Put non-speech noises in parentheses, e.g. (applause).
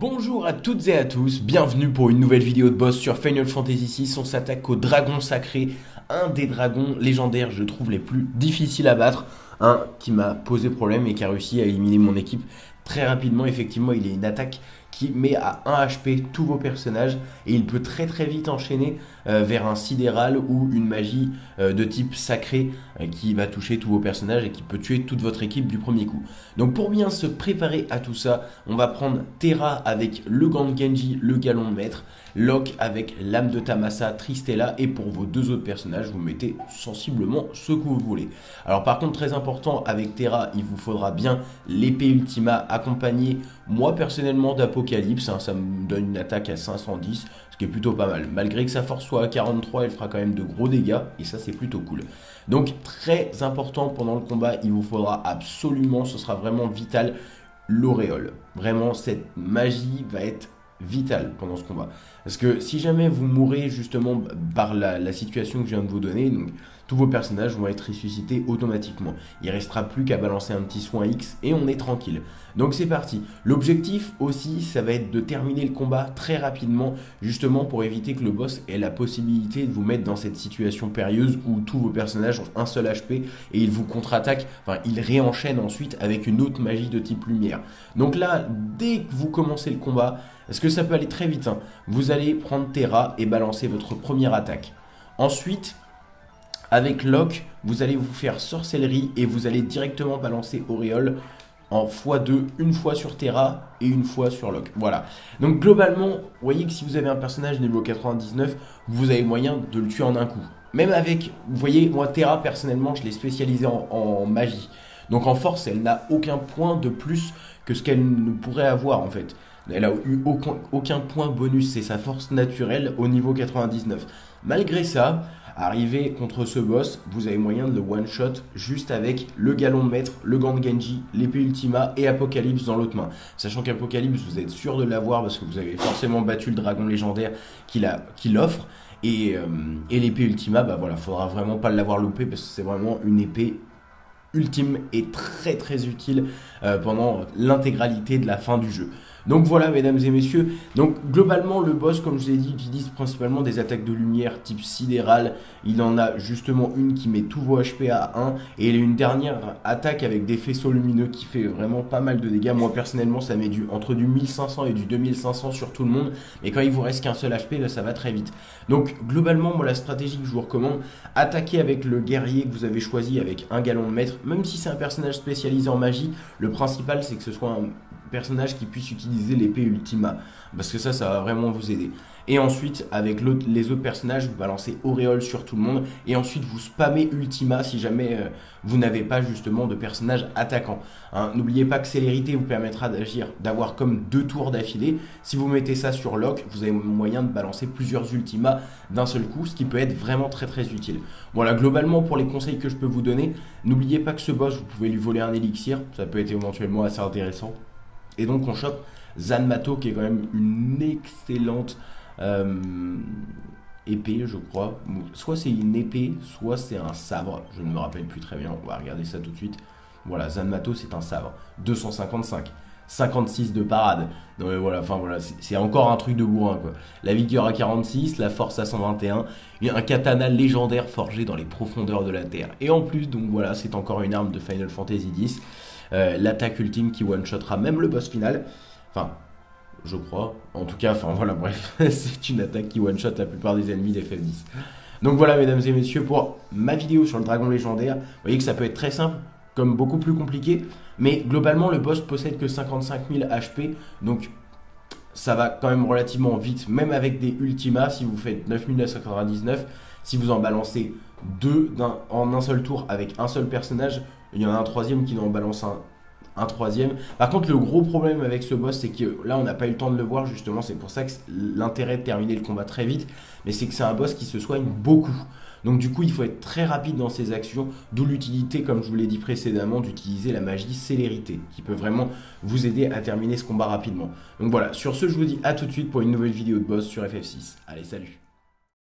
Bonjour à toutes et à tous, bienvenue pour une nouvelle vidéo de boss sur Final Fantasy VI. On s'attaque au dragon sacré, un des dragons légendaires, je trouve, les plus difficiles à battre. Un qui m'a posé problème et qui a réussi à éliminer mon équipe très rapidement. Effectivement, il est une attaque qui met à 1 HP tous vos personnages et il peut très très vite enchaîner euh, vers un sidéral ou une magie euh, de type sacré euh, qui va toucher tous vos personnages et qui peut tuer toute votre équipe du premier coup. Donc pour bien se préparer à tout ça, on va prendre Terra avec le Gant Genji, le Galon de Maître, Locke avec l'âme de Tamasa, Tristella et pour vos deux autres personnages, vous mettez sensiblement ce que vous voulez. Alors par contre très important avec Terra, il vous faudra bien l'épée Ultima accompagnée moi personnellement d'Apocalypse, hein, ça me donne une attaque à 510, ce qui est plutôt pas mal. Malgré que sa force soit à 43, elle fera quand même de gros dégâts, et ça c'est plutôt cool. Donc très important pendant le combat, il vous faudra absolument, ce sera vraiment vital, l'auréole. Vraiment, cette magie va être vitale pendant ce combat. Parce que si jamais vous mourrez justement par la, la situation que je viens de vous donner, donc tous vos personnages vont être ressuscités automatiquement. Il restera plus qu'à balancer un petit soin X et on est tranquille. Donc c'est parti. L'objectif aussi, ça va être de terminer le combat très rapidement, justement pour éviter que le boss ait la possibilité de vous mettre dans cette situation périlleuse où tous vos personnages ont un seul HP et ils vous contre-attaquent, enfin ils réenchaînent ensuite avec une autre magie de type lumière. Donc là, dès que vous commencez le combat, parce que ça peut aller très vite, hein, vous allez prendre Terra et balancer votre première attaque. Ensuite, avec Locke, vous allez vous faire sorcellerie et vous allez directement balancer Auréole en x2, une fois sur Terra et une fois sur Locke. Voilà. Donc globalement, vous voyez que si vous avez un personnage niveau 99, vous avez moyen de le tuer en un coup. Même avec, vous voyez, moi Terra personnellement, je l'ai spécialisé en, magie. Donc en force, elle n'a aucun point de plus que ce qu'elle ne pourrait avoir en fait. Elle a eu aucun, aucun point bonus, c'est sa force naturelle au niveau 99. Malgré ça, Arrivé contre ce boss, vous avez moyen de le one-shot juste avec le galon de maître, le gant de Genji, l'épée Ultima et Apocalypse dans l'autre main. Sachant qu'Apocalypse, vous êtes sûr de l'avoir parce que vous avez forcément battu le dragon légendaire qu'il offre. Et, euh, et l'épée Ultima, bah voilà, faudra vraiment pas l'avoir loupé parce que c'est vraiment une épée ultime et très très utile euh, pendant l'intégralité de la fin du jeu. Donc voilà, mesdames et messieurs. Donc globalement, le boss, comme je vous ai dit, utilise principalement des attaques de lumière type sidéral. Il en a justement une qui met tous vos HP à 1 et il a une dernière attaque avec des faisceaux lumineux qui fait vraiment pas mal de dégâts. Moi personnellement, ça met du entre du 1500 et du 2500 sur tout le monde. Mais quand il vous reste qu'un seul HP, ça va très vite. Donc globalement, moi la stratégie que je vous recommande, attaquer avec le guerrier que vous avez choisi avec un galon de maître. Même si c'est un personnage spécialisé en magie, le principal c'est que ce soit un personnage qui puisse utiliser l'épée Ultima. Parce que ça, ça va vraiment vous aider. Et ensuite, avec les autres personnages, vous balancez Auréole sur tout le monde. Et ensuite, vous spammez Ultima si jamais euh, vous n'avez pas justement de personnage attaquant. Hein, n'oubliez pas que célérité vous permettra d'agir, d'avoir comme deux tours d'affilée. Si vous mettez ça sur Lock, vous avez moyen de balancer plusieurs Ultima d'un seul coup, ce qui peut être vraiment très très utile. Voilà, globalement, pour les conseils que je peux vous donner, n'oubliez pas que ce boss, vous pouvez lui voler un élixir. Ça peut être éventuellement assez intéressant. Et donc on chope Zanmato qui est quand même une excellente euh, épée, je crois. Soit c'est une épée, soit c'est un sabre. Je ne me rappelle plus très bien. On va regarder ça tout de suite. Voilà, Zanmato c'est un sabre. 255. 56 de parade. Donc voilà, enfin voilà, c'est encore un truc de bourrin quoi. La vigueur à 46, la force à 121, un katana légendaire forgé dans les profondeurs de la terre. Et en plus, donc voilà, c'est encore une arme de Final Fantasy X. Euh, l'attaque ultime qui one-shotera même le boss final. Enfin, je crois. En tout cas, enfin voilà, bref, (laughs) c'est une attaque qui one-shot la plupart des ennemis des FF10. Donc voilà, mesdames et messieurs, pour ma vidéo sur le dragon légendaire, vous voyez que ça peut être très simple, beaucoup plus compliqué, mais globalement, le boss possède que 55 000 HP, donc ça va quand même relativement vite, même avec des ultimas, si vous faites 9999, si vous en balancez deux en un seul tour avec un seul personnage, il y en a un troisième qui en balance un, un troisième. Par contre, le gros problème avec ce boss, c'est que là, on n'a pas eu le temps de le voir, justement. C'est pour ça que l'intérêt de terminer le combat très vite, mais c'est que c'est un boss qui se soigne beaucoup. Donc du coup, il faut être très rapide dans ses actions, d'où l'utilité, comme je vous l'ai dit précédemment, d'utiliser la magie célérité, qui peut vraiment vous aider à terminer ce combat rapidement. Donc voilà, sur ce, je vous dis à tout de suite pour une nouvelle vidéo de boss sur FF6. Allez, salut